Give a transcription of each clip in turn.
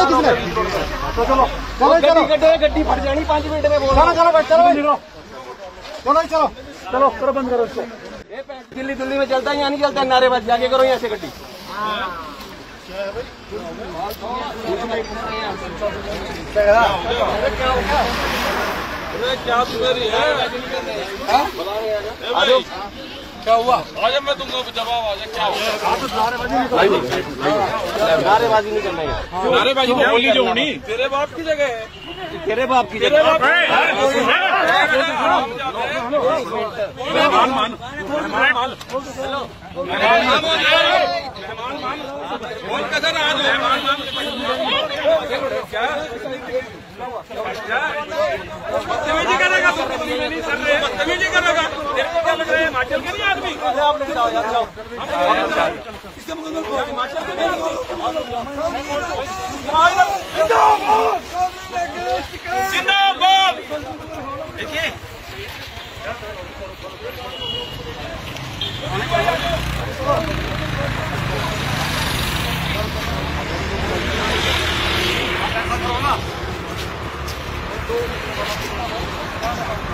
है किसने तो चलो चलो चलो। गड्ढे गड्डी फट जानी पाँच मिनट में बोल। चलो चलो चलो। चलो चलो। चलो चलो। करो बंद करो इसको। दिल्ली दिल्ली में चलता है यहाँ नहीं चलता नारेबाजी। आगे करो यहाँ से गड्डी। क्या हुआ आज मैं दूँगा जवाब आज क्या हुआ नारेबाजी नहीं करना यहाँ नारेबाजी को बोली जो होनी तेरे बाप की जगह है तेरे बाप की जगह मान मान मान मान मान बदतमीजी करेगा तू नहीं कर रहे बदतमीजी करेगा तेरे को क्या लग रहा है हिमाचल के नहीं आदमी? इसके मुकदमे को हिमाचल के नहीं जिंदाबाद! देखिए।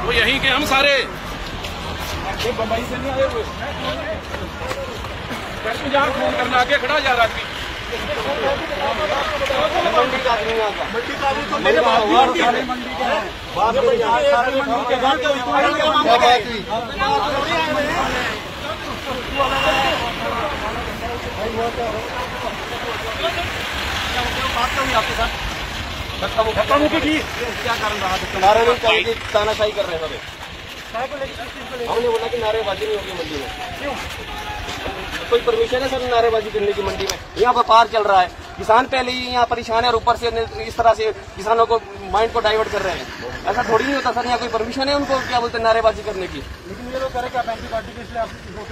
वो यहीं के हम सारे। ये बम्बई से नहीं आए हुए। कैसे यार फ़ोन करना आके खड़ा जा रहा थी मंडी का आदमी यहाँ का मेरे बाप की मंडी है। बाप के यहाँ सारे मंडी के घर के क्या कारण रहा नहीं तानाशाही कर रहे हैं सब हमने बोला कि नारेबाजी नहीं होगी मंडी में। क्यों कोई परमिशन है सर नारेबाजी करने की मंडी में? यहाँ व्यापार चल रहा है। किसान पहले ही यहाँ परेशान है और ऊपर से इस तरह से किसानों को माइंड को डाइवर्ट कर रहे हैं। ऐसा थोड़ी नहीं होता सर यहाँ कोई परमिशन है उनको? क्या बोलते हैं नारेबाजी करने की? लेकिन ये लोग करे क्या एंटी पार्टी के इसलिए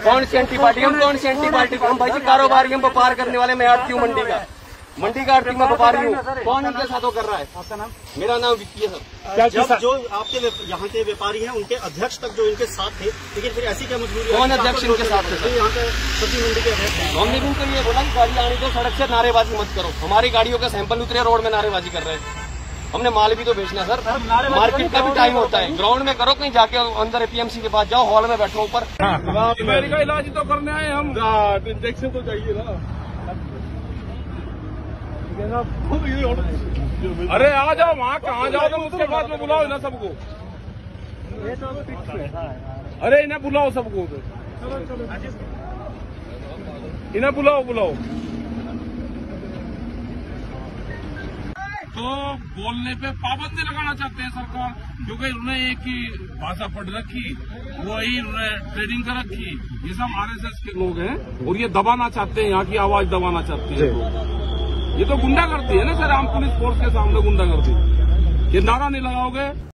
कौन सी एंटी पार्टी हम कौन सी एंटी पार्टी हम भाई जी कारोबारी हम व्यापार करने वाले मैं आड़ती हूँ मंडी का? मंडी का आड़ती मैं व्यापारी हूँ। कौन इनके साथ वो कर रहा है? आपका नाम? मेरा नाम विक्की है। सर जब जो आपके यहाँ के व्यापारी हैं उनके अध्यक्ष तक जो इनके साथ थे लेकिन फिर ऐसी क्या मजबूरी कौन अध्यक्ष इनके साथ थे, यहाँ के सब्ज़ी मंडी के अध्यक्ष हमने भी उनको ये बोला कि गाड़ी आने दो सड़क से नारेबाजी मत करो। हमारी गाड़ियों का सैंपल उतरे रोड में नारेबाजी कर रहे हैं। हमने माल भी तो बेचना सर। मार्केट का भी टाइम होता है। ग्राउंड में करो कहीं जाके अंदर एपीएमसी के पास जाओ हॉल में बैठो ऊपर। बीमारी का इलाज तो करने आए हम। इंजेक्शन तो चाहिए ना। अरे आ जाओ, वहाँ कहाँ जाओ तुम? उसके बाद में बुलाओ ना सबको। अरे इन्हें बुलाओ सबको इन्हें बुलाओ बुलाओ। तो बोलने पे पाबंदी लगाना चाहते हैं सरकार, क्योंकि उन्होंने एक ही भाषा पढ़ रखी, वही ट्रेनिंग कर रखी। ये सब आरएसएस के लोग हैं, और ये दबाना चाहते हैं, यहाँ की आवाज़ दबाना चाहते हैं। ये तो गुंडा करती है ना सर, आम पुलिस फोर्स के सामने गुंडा करती ये नारा नहीं लगाओगे?